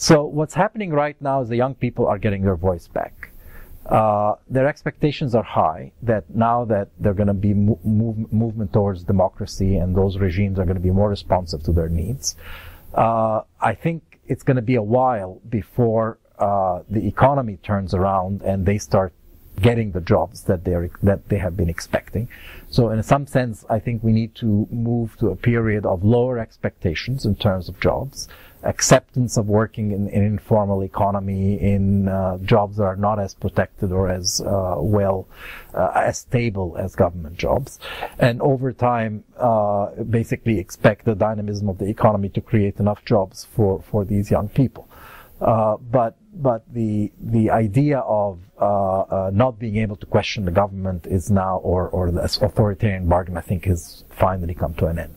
So what's happening right now is the young people are getting their voice back. Uh, their expectations are high that now that they're going to be mo- move, movement towards democracy and those regimes are going to be more responsive to their needs. Uh, I think it's going to be a while before uh, the economy turns around and they start getting the jobs that they that they have been expecting. So in some sense, I think we need to move to a period of lower expectations in terms of jobs, acceptance of working in an informal economy, in uh, jobs that are not as protected or as uh, well, uh, as stable as government jobs, and over time, uh, basically expect the dynamism of the economy to create enough jobs for for these young people. Uh, but but the the idea of uh, not being able to question the government is now, or or the authoritarian bargain, I think, has finally come to an end.